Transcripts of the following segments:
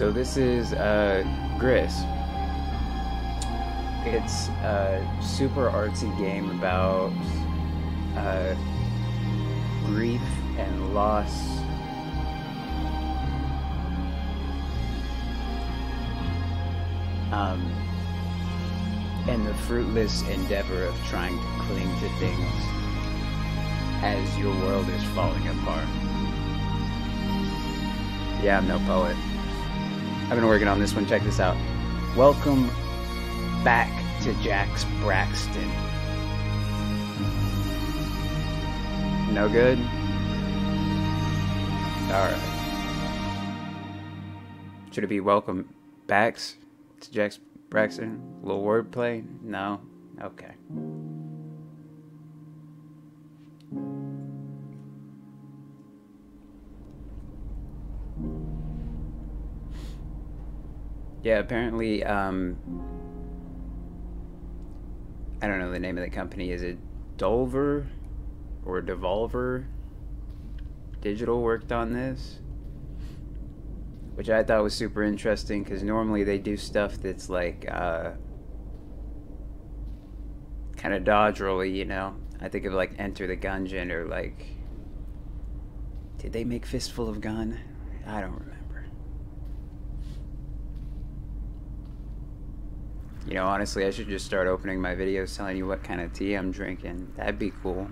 So this is uh, Gris. It's a super artsy game about uh, grief and loss. Um, and the fruitless endeavor of trying to cling to things as your world is falling apart. Yeah, I'm no poet. I've been working on this one. Check this out. Welcome back to Jax Braxton. No good? Alright. Should it be welcome backs to Jax Braxton? A little wordplay? No? Okay. Yeah, apparently, um, I don't know the name of the company. Is it Dolver or Devolver Digital worked on this? Which I thought was super interesting because normally they do stuff that's like uh, kind of dodge rolly, you know? I think of like Enter the Gungeon or like. Did they make Fistful of Gun? I don't remember. You know, honestly, I should just start opening my videos telling you what kind of tea I'm drinking. That'd be cool.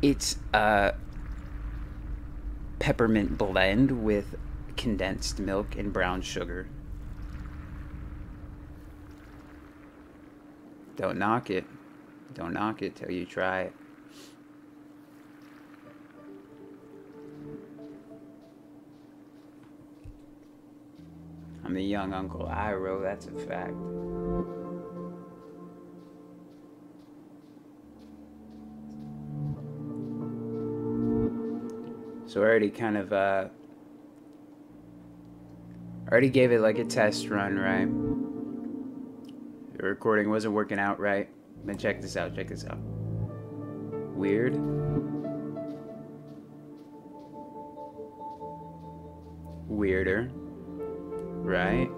It's a peppermint blend with condensed milk and brown sugar. Don't knock it. Don't knock it till you try it. I'm the young Uncle Iroh, that's a fact. So I already kind of, uh, already gave it like a test run, right? The recording wasn't working out right. Then check this out, check this out. Weird. Weirder right?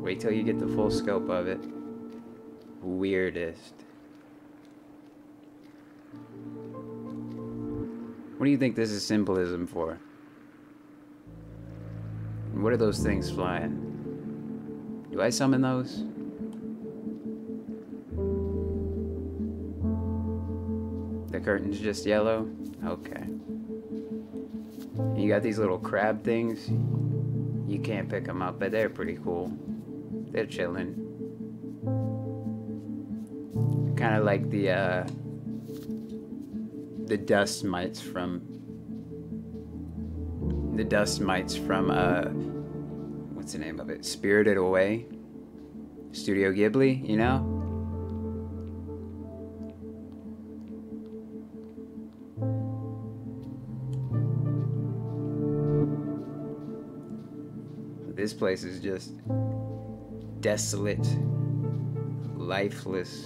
Wait till you get the full scope of it. Weirdest. What do you think this is symbolism for? What are those things flying? Do I summon those? The curtain's just yellow? Okay. You got these little crab things. You can't pick them up, but they're pretty cool. They're chilling. Kind of like the uh, the dust mites from the dust mites from uh, what's the name of it? Spirited Away. Studio Ghibli, you know? This place is just desolate, lifeless,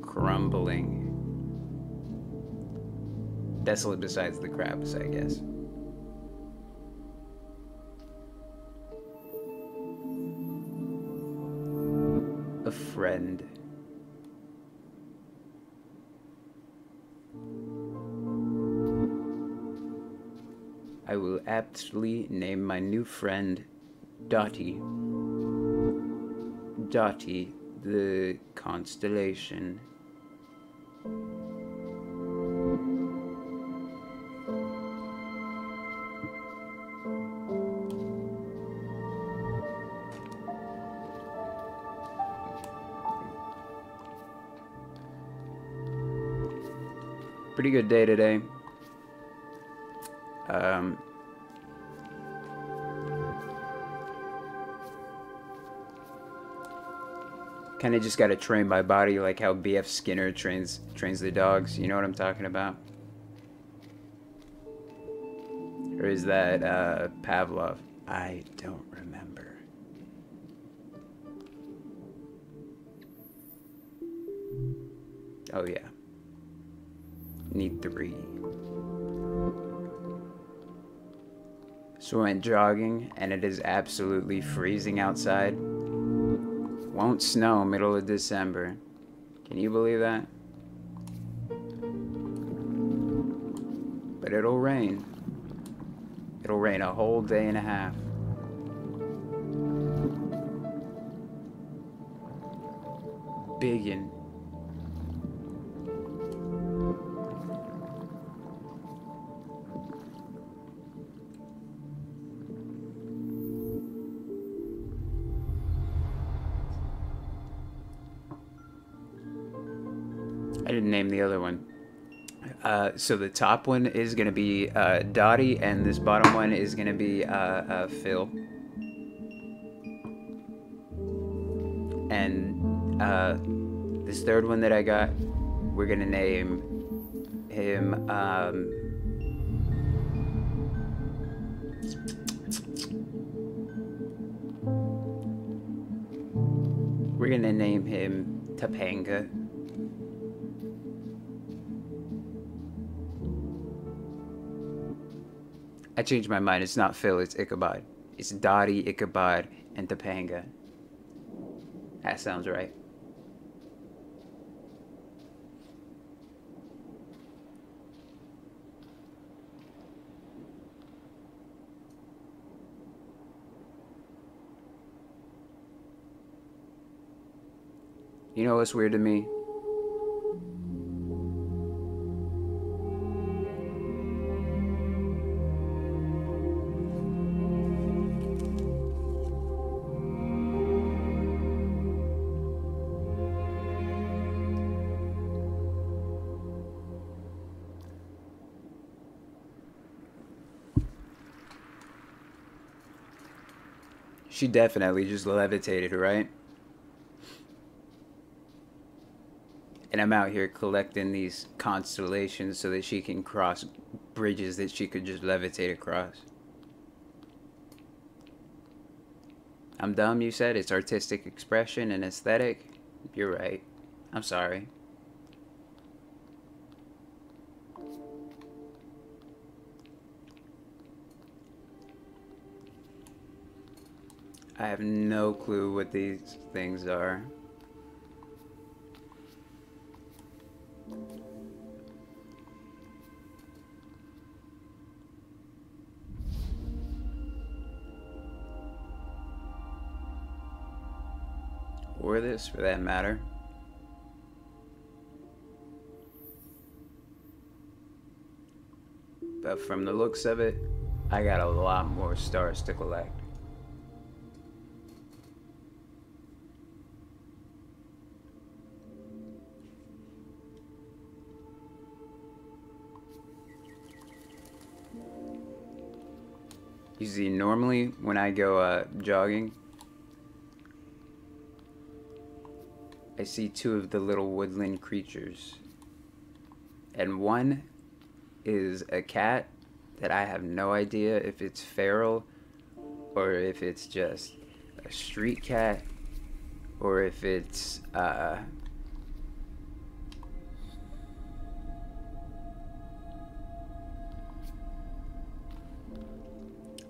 crumbling. Desolate besides the crabs, I guess. A friend. I will aptly name my new friend Dottie. Dottie, the constellation. Pretty good day today. Um, kind of just got to train my body like how BF Skinner trains trains the dogs. You know what I'm talking about? Or is that uh, Pavlov? I don't remember. Oh, yeah. Need three. So I went jogging, and it is absolutely freezing outside. Won't snow middle of December. Can you believe that? But it'll rain. It'll rain a whole day and a half. Biggin. I so the top one is gonna be uh, Dottie, and this bottom one is gonna be uh, uh, Phil. And uh, this third one that I got, we're gonna name him. Um, we're gonna name him Topanga. I changed my mind. It's not Phil, it's Ichabod. It's Dottie, Ichabod, and Topanga. That sounds right. You know what's weird to me? She definitely just levitated, right? And I'm out here collecting these constellations so that she can cross bridges that she could just levitate across. I'm dumb, you said? It's artistic expression and aesthetic? You're right. I'm sorry. I have no clue what these things are. Or this, for that matter. But from the looks of it, I got a lot more stars to collect. You see, normally when I go uh, jogging, I see two of the little woodland creatures. And one is a cat that I have no idea if it's feral or if it's just a street cat or if it's uh,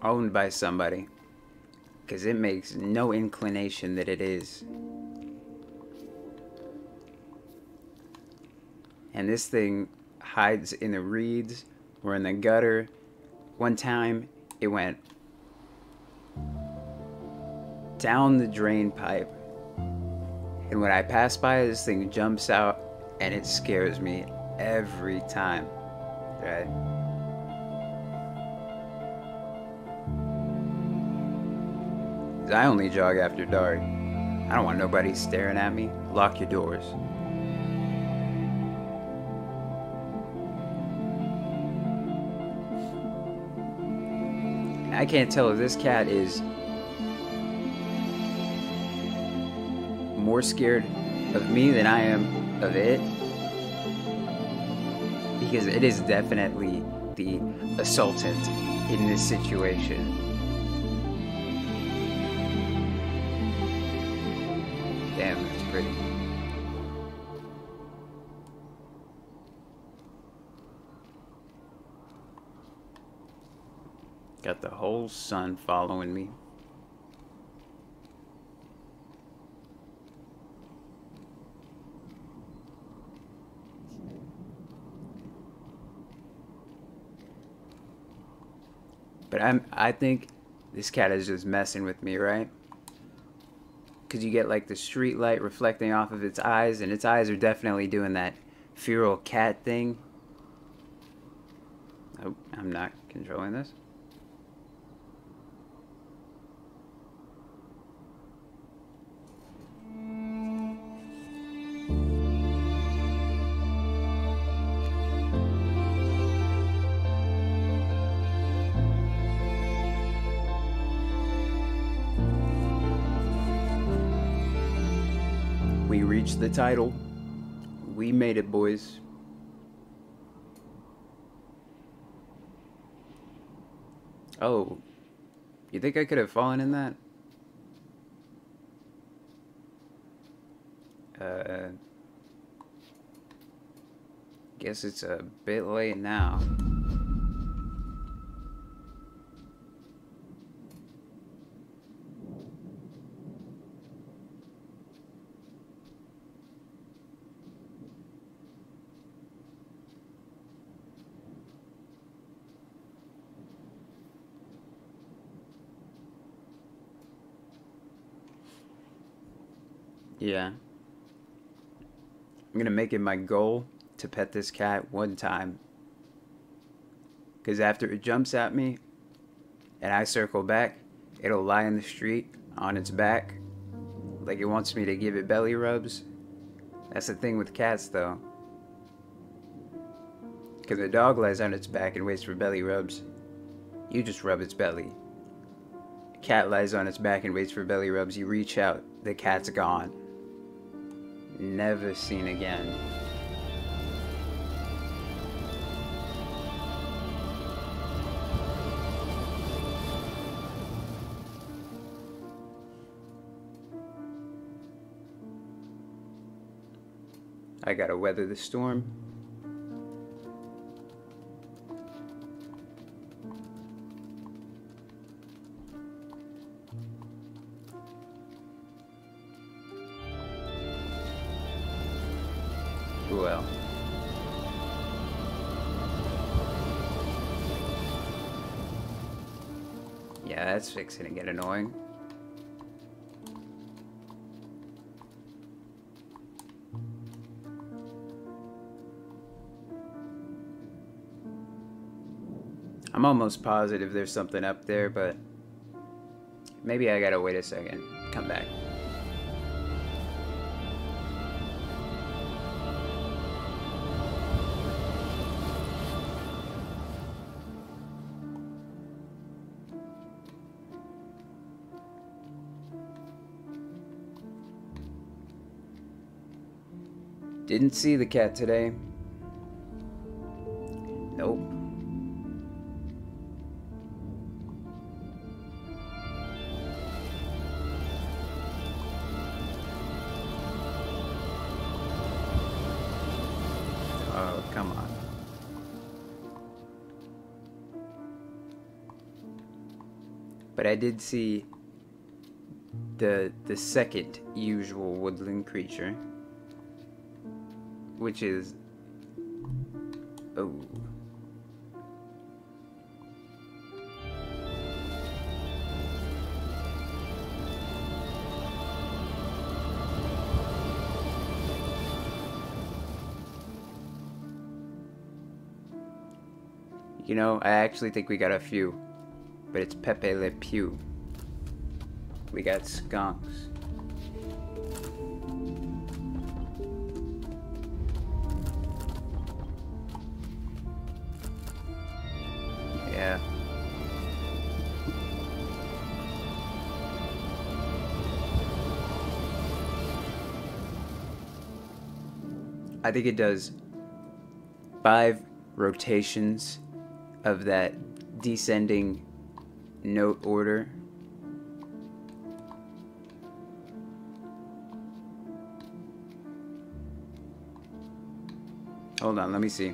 owned by somebody because it makes no inclination that it is. And this thing hides in the reeds or in the gutter. One time it went down the drain pipe. And when I pass by, this thing jumps out and it scares me every time. Right? I only jog after dark. I don't want nobody staring at me. Lock your doors. I can't tell if this cat is more scared of me than I am of it. Because it is definitely the assaultant in this situation. Whole sun following me. But I'm I think this cat is just messing with me, right? Cause you get like the street light reflecting off of its eyes, and its eyes are definitely doing that feral cat thing. Oh, I'm not controlling this. The title. We made it, boys. Oh, you think I could have fallen in that? Uh, guess it's a bit late now. Yeah. I'm gonna make it my goal to pet this cat one time. Because after it jumps at me and I circle back, it'll lie in the street on its back like it wants me to give it belly rubs. That's the thing with cats, though. Because a dog lies on its back and waits for belly rubs. You just rub its belly. A cat lies on its back and waits for belly rubs. You reach out, the cat's gone never seen again. I gotta weather the storm. Fixing to get annoying. I'm almost positive there's something up there, but maybe I gotta wait a second. Come back. Didn't see the cat today. Nope. Oh, come on. But I did see the the second usual woodland creature which is oh You know, I actually think we got a few, but it's Pepe Le Pew. We got skunks. I think it does five rotations of that descending note order. Hold on, let me see.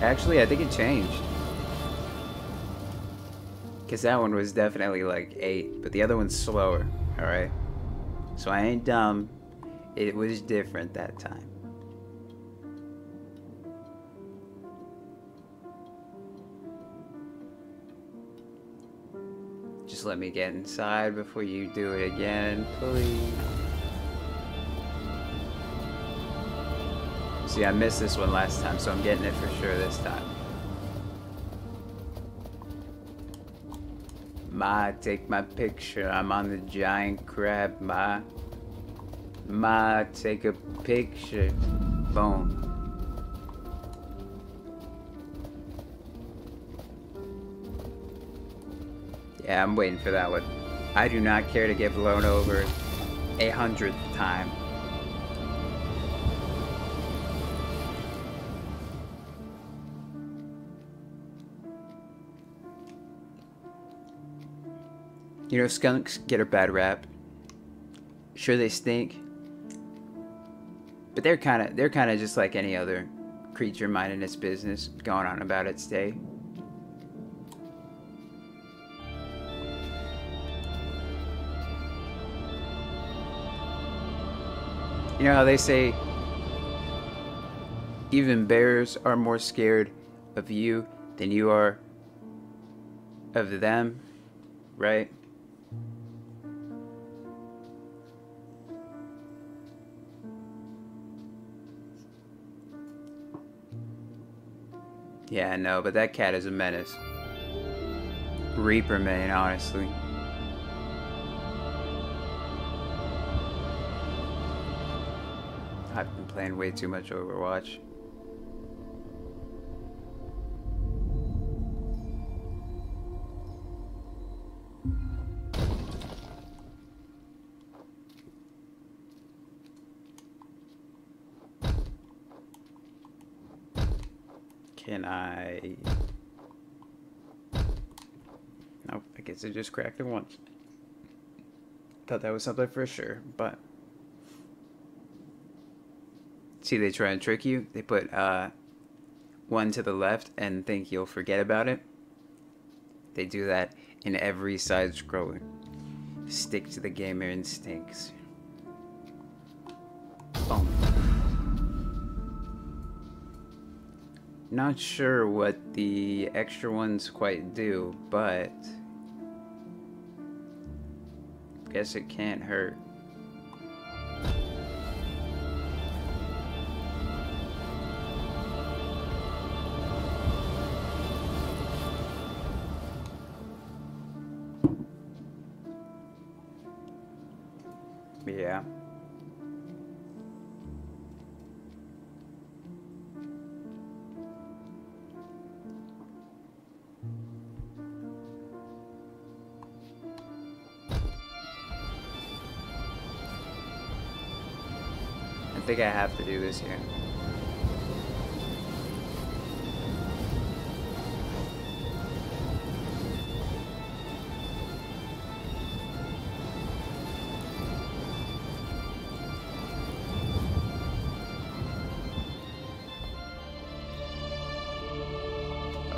Actually, I think it changed. Because that one was definitely like 8, but the other one's slower, alright? So I ain't dumb. It was different that time. Just let me get inside before you do it again, please. See, I missed this one last time, so I'm getting it for sure this time. Ma, take my picture. I'm on the giant crab, Ma. Ma, take a picture. Boom. Yeah, I'm waiting for that one. I do not care to get blown over a hundredth time. You know, skunks get a bad rap. Sure, they stink, but they're kind of they're kind of just like any other creature minding its business, going on about its day. You know how they say even bears are more scared of you than you are of them, right? Yeah, no, but that cat is a menace. Reaper man, honestly. I've been playing way too much Overwatch. Nope, I just cracked it once. Thought that was something for sure, but... See, they try and trick you. They put uh, one to the left and think you'll forget about it. They do that in every side scroller. Stick to the gamer instincts. Boom. Not sure what the extra ones quite do, but guess it can't hurt. Yeah. Think I have to do this here.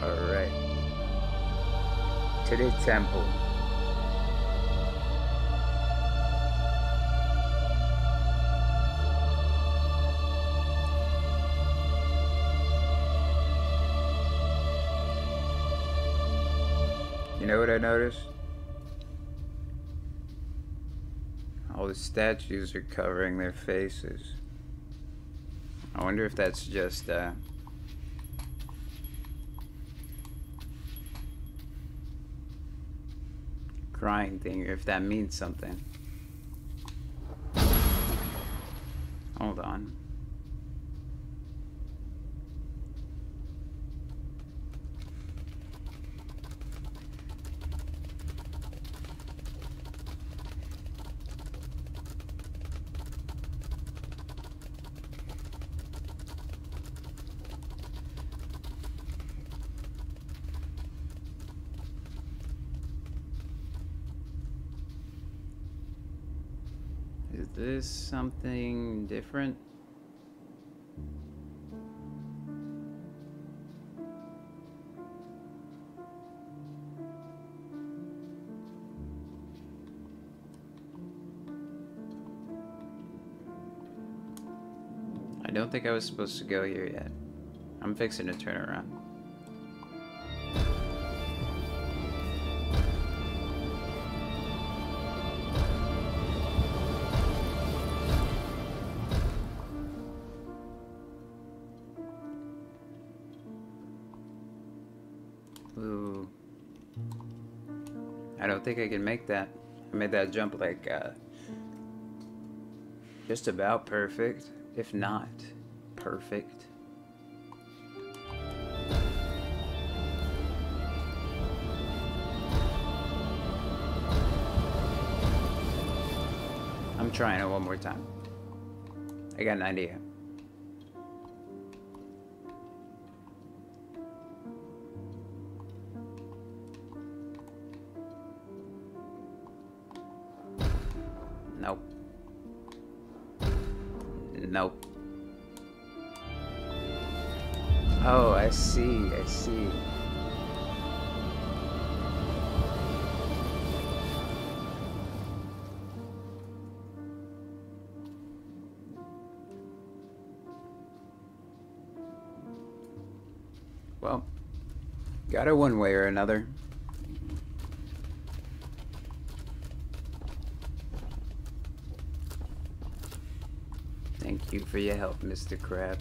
Alright. To the temple. Noticed? All the statues are covering their faces. I wonder if that's just, uh, crying thing or if that means something. this something different? I don't think I was supposed to go here yet. I'm fixing to turn around. Think I can make that. I made that jump like uh, just about perfect, if not perfect. I'm trying it one more time. I got an idea. Nope. Oh, I see, I see. Well, got it one way or another. Thank you for your help, Mr. Crab.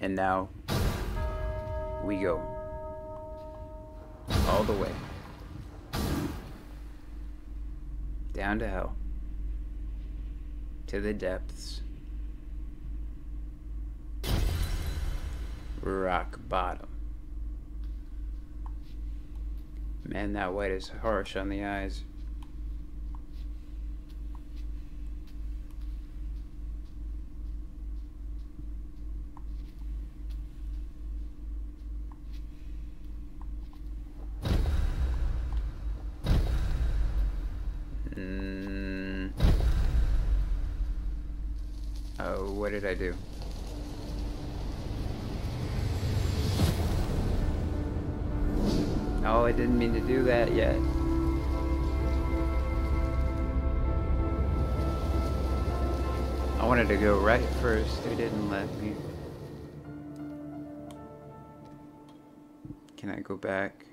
And now we go all the way down to hell to the depths man that white is harsh on the eyes Mm. Oh, what did I do? I didn't mean to do that yet. I wanted to go right first. They didn't let me. Can I go back?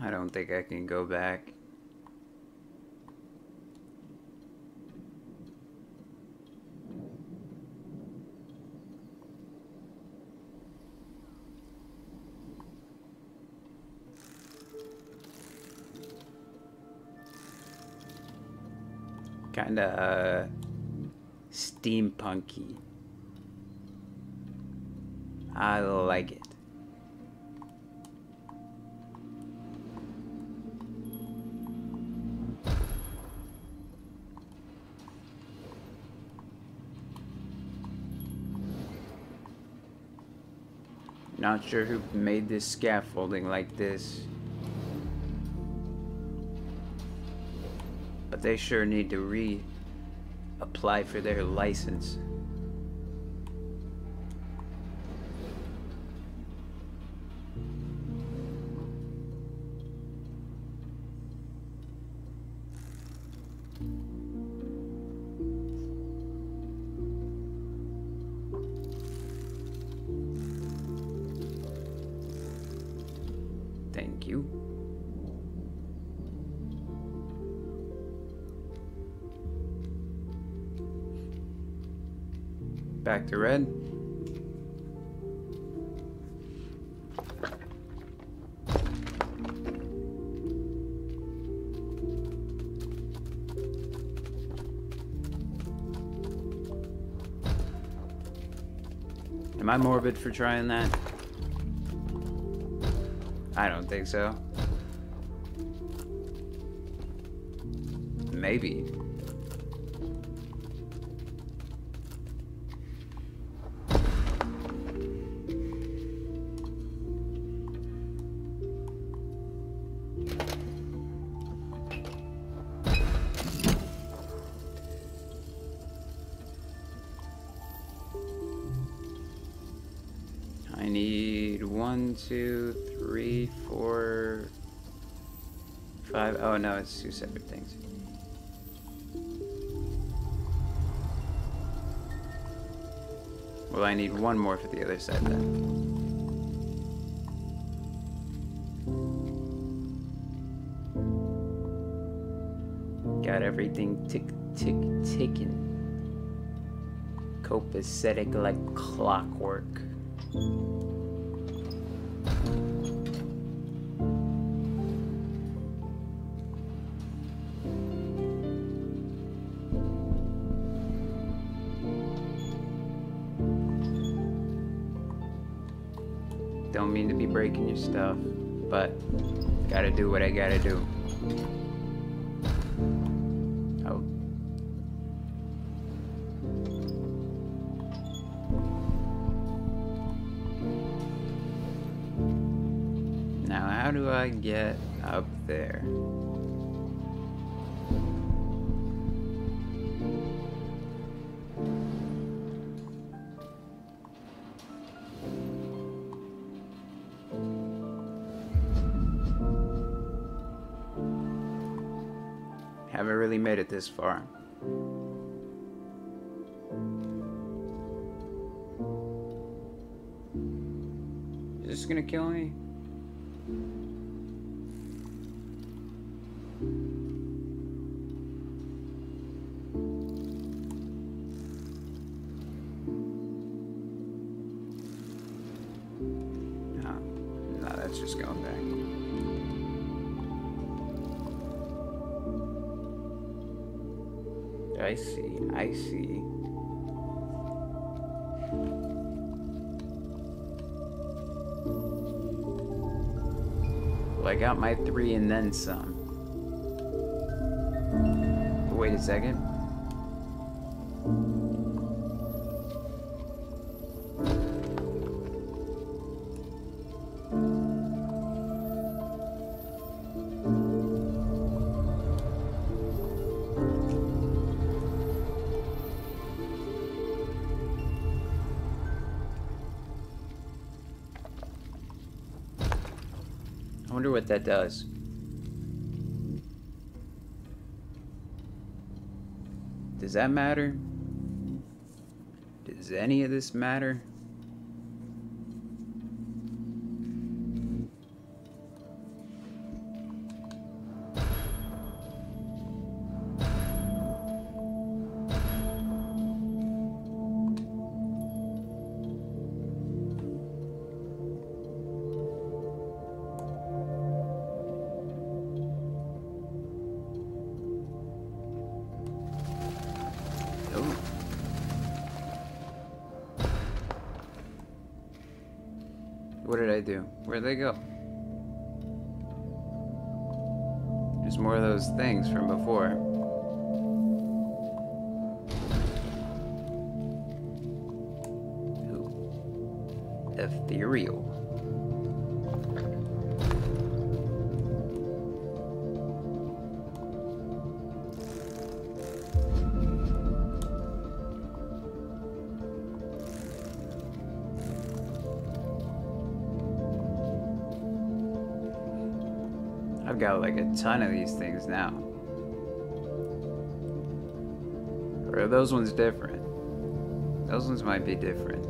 I don't think I can go back. Kinda uh, steampunky. I like it. Not sure who made this scaffolding like this. But they sure need to re-apply for their license. Back to red. Am I morbid for trying that? I don't think so. Maybe. Two separate things. Well, I need one more for the other side then. Got everything tick, tick, ticking. Copacetic like clockwork. Stuff, but gotta do what I gotta do. Oh. Now, how do I get up there? This far. Is this gonna kill me? No, no, that's just going back. I see, I see. Well, I got my three and then some. Wait a second. That does. Does that matter? Does any of this matter? What did I do? Where'd they go? There's more of those things from before. Ooh. Ethereal. Like a ton of these things now. Or those ones different? Those ones might be different.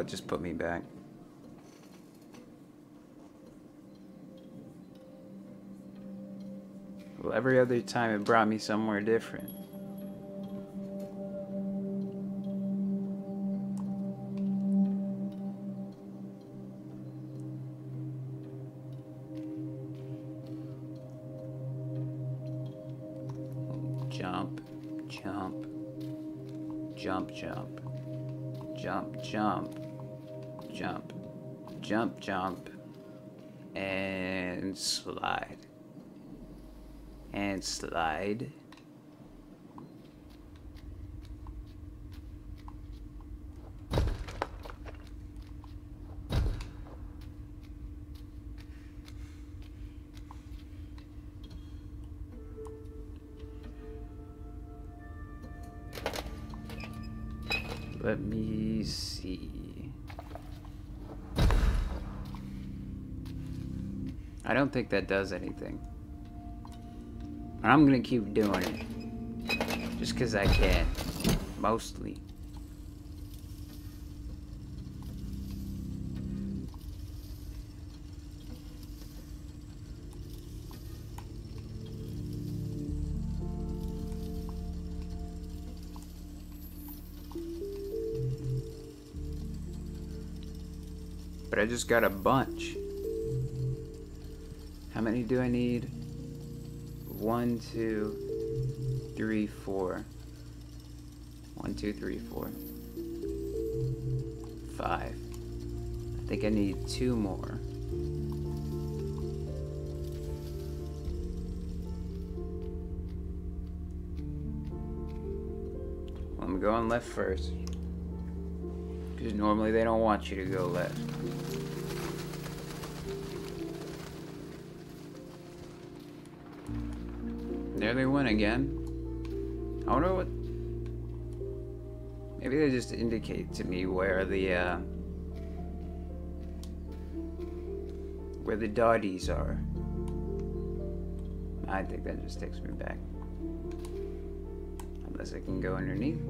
It just put me back. Well, every other time it brought me somewhere different. slide. And slide. Let me see. I don't think that does anything. But I'm gonna keep doing it. Just because I can. Mostly. But I just got a bunch. Many do I need? One, two, three, four. One, two, three, four. Five. I think I need two more. I'm going left first. Because normally they don't want you to go left. There they went again. I wonder what... Maybe they just indicate to me where the, uh... Where the dotties are. I think that just takes me back. Unless I can go underneath.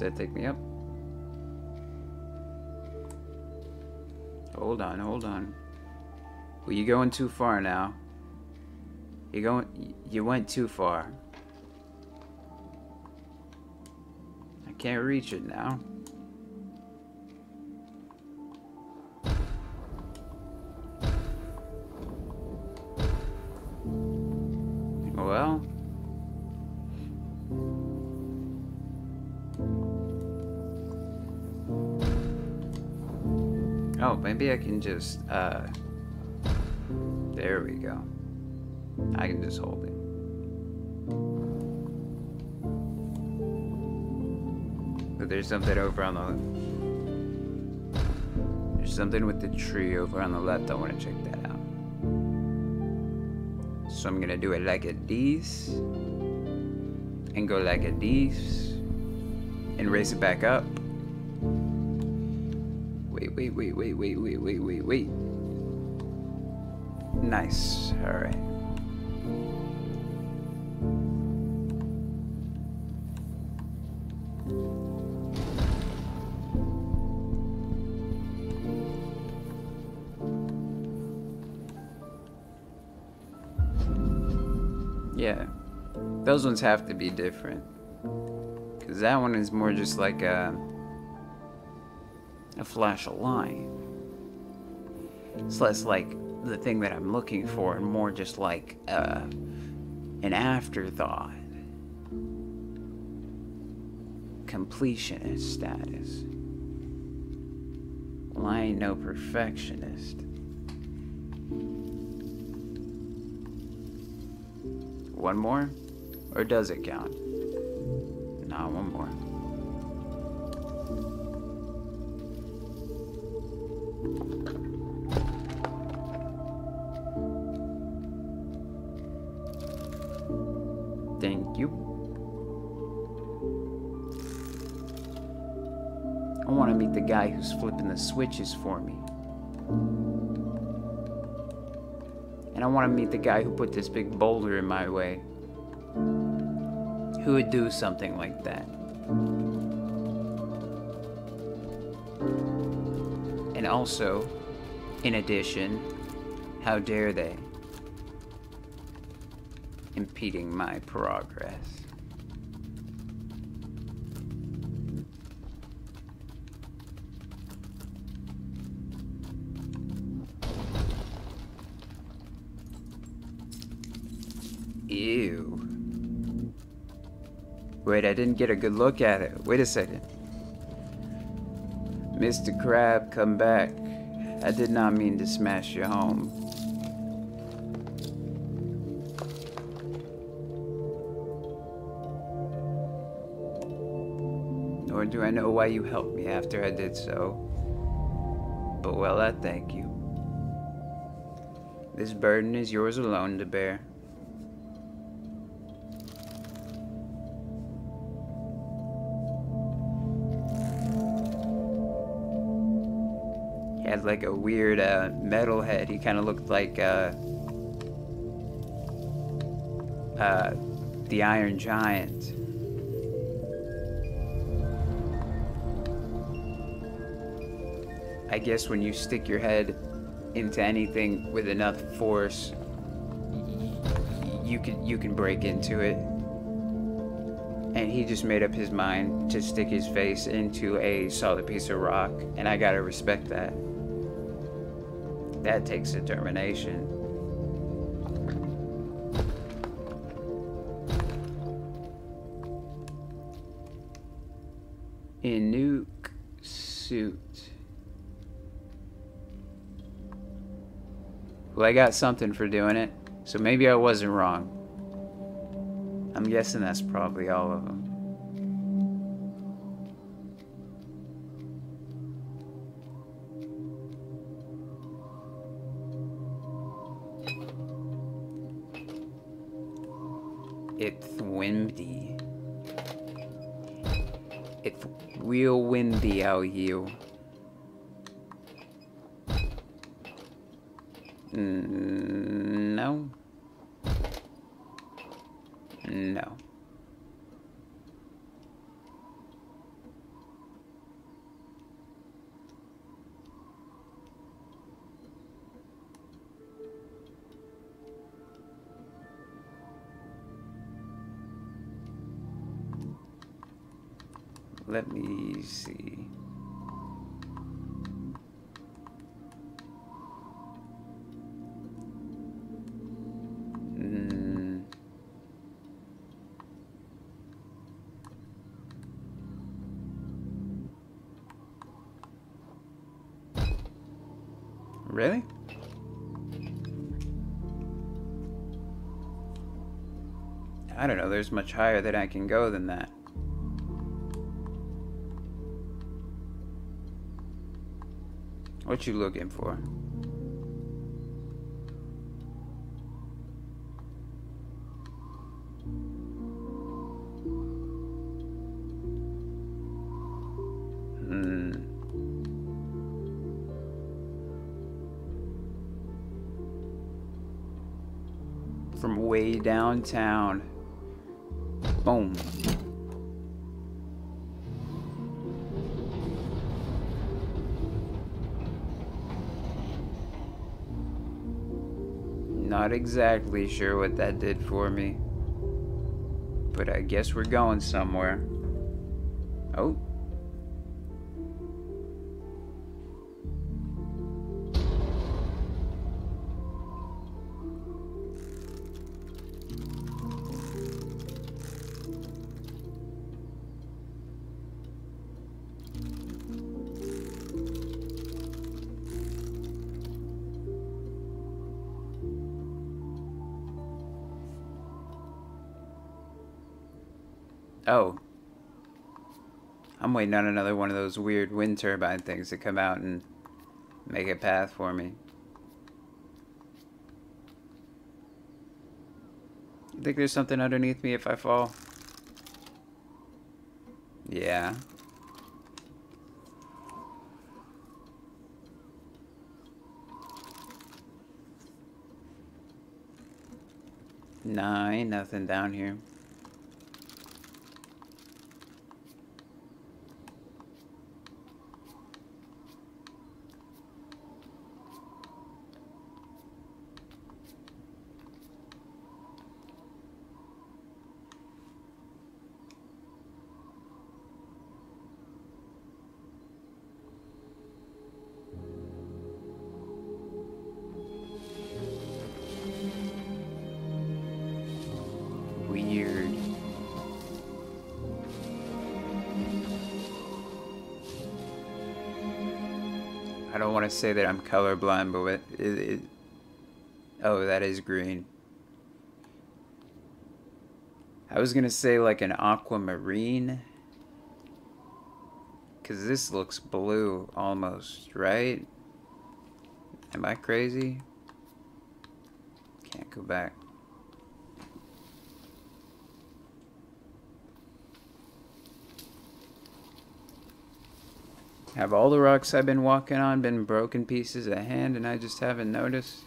Does that take me up? Hold on, hold on. Well, you're going too far now. You're going... You went too far. I can't reach it now. Maybe I can just, uh... There we go. I can just hold it. But there's something over on the... There's something with the tree over on the left. I want to check that out. So I'm gonna do it like a this. And go like a this. And raise it back up. Wait, wait, wait, wait, wait, wait, wait, wait, wait. Nice. Alright. Yeah. Those ones have to be different. Because that one is more just like a, a flash of light. It's less like the thing that I'm looking for and more just like uh, an afterthought. Completionist status. Well, I ain't no perfectionist. One more? Or does it count? Nah, one more. Flipping the switches for me. And I want to meet the guy who put this big boulder in my way. Who would do something like that? And also, in addition, how dare they? Impeding my progress. Wait, I didn't get a good look at it. Wait a second. Mr. Crab, come back. I did not mean to smash your home. Nor do I know why you helped me after I did so. but well, I thank you. This burden is yours alone to bear. Like a weird uh, metal head. He kind of looked like uh, uh, the Iron Giant. I guess when you stick your head into anything with enough force, you can you can break into it. And he just made up his mind to stick his face into a solid piece of rock, and I gotta respect that. That takes determination. Inuk suit. Well, I got something for doing it, so maybe I wasn't wrong. I'm guessing that's probably all of them. Windy. It's real windy out here. Mm, see. Mm. Really? I don't know, there's much higher that I can go than that. What you looking for? Hmm. From way downtown. Not exactly sure what that did for me. But I guess we're going somewhere. Oh. I'm waiting on another one of those weird wind turbine things to come out and make a path for me. You think there's something underneath me if I fall? Yeah. Nah, ain't nothing down here. To say that I'm colorblind, but it, it, oh, that is green. I was gonna say like an aquamarine, cause this looks blue almost, right? Am I crazy? Can't go back. Have all the rocks I've been walking on been broken pieces of hand and I just haven't noticed?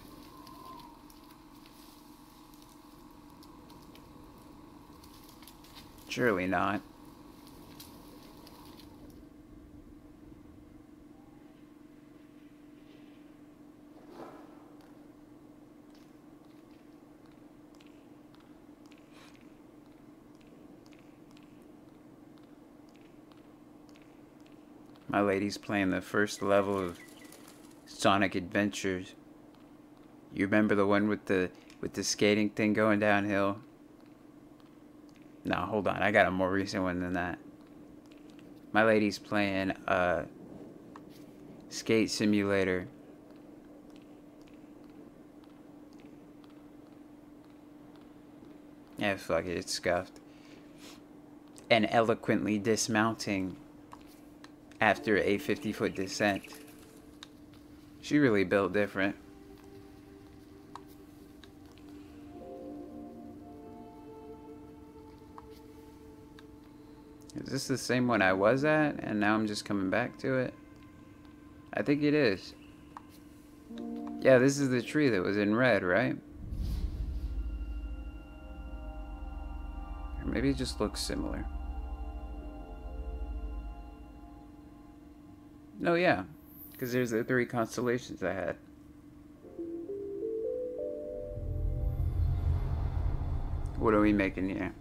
Surely not. Lady's playing the first level of Sonic Adventures. You remember the one with the with the skating thing going downhill? No, hold on. I got a more recent one than that. My lady's playing uh skate simulator. Yeah, fuck it, it's scuffed. And eloquently dismounting after a 50 foot descent. She really built different. Is this the same one I was at and now I'm just coming back to it? I think it is. Yeah, this is the tree that was in red, right? Or maybe it just looks similar. No, yeah. Because there's the three constellations I had. What are we making here?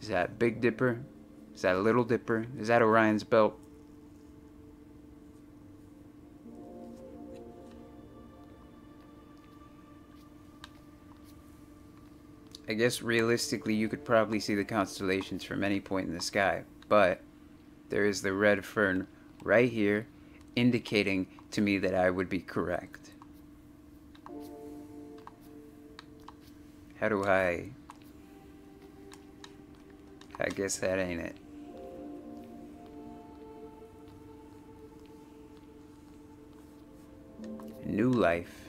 Is that Big Dipper? Is that Little Dipper? Is that Orion's Belt? I guess realistically you could probably see the constellations from any point in the sky, but there is the red fern right here indicating to me that I would be correct. How do I... I guess that ain't it. New life.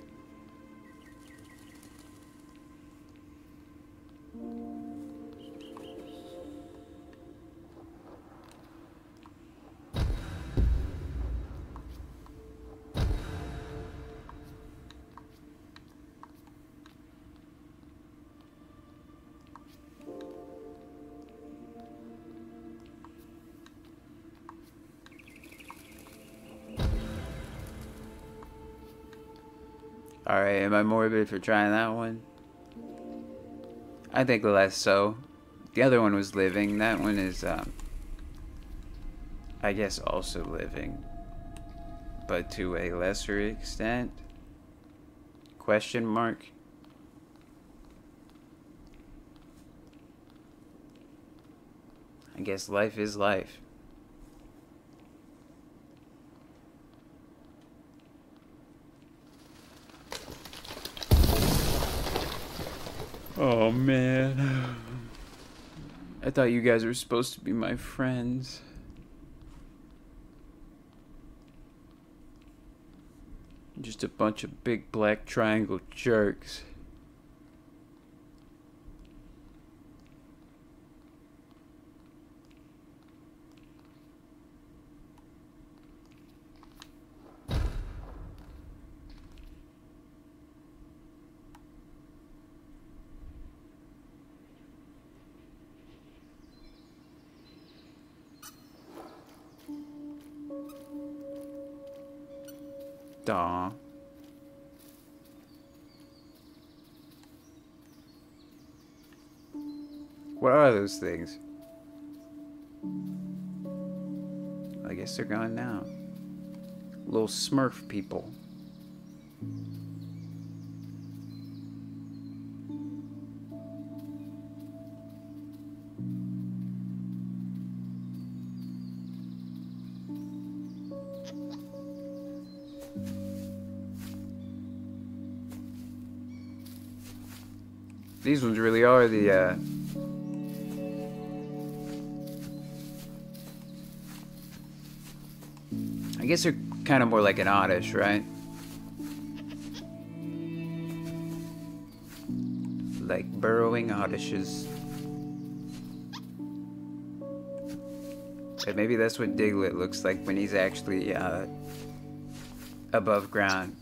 Alright, am I morbid for trying that one? I think less so. The other one was living. That one is, um, I guess also living. But to a lesser extent? Question mark? I guess life is life. Oh man. I thought you guys were supposed to be my friends. Just a bunch of big black triangle jerks. Those things? I guess they're gone now. Little smurf people. These ones really are the, uh... I guess they're kind of more like an oddish, right? Like burrowing oddishes. But maybe that's what Diglett looks like when he's actually uh, above ground.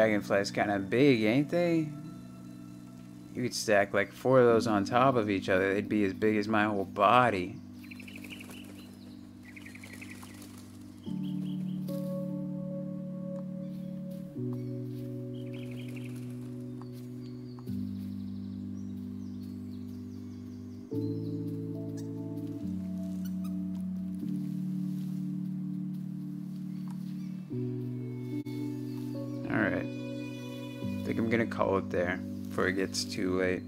Dragonflies kind of big, ain't they? You could stack like four of those on top of each other. They'd be as big as my whole body. Gets too late.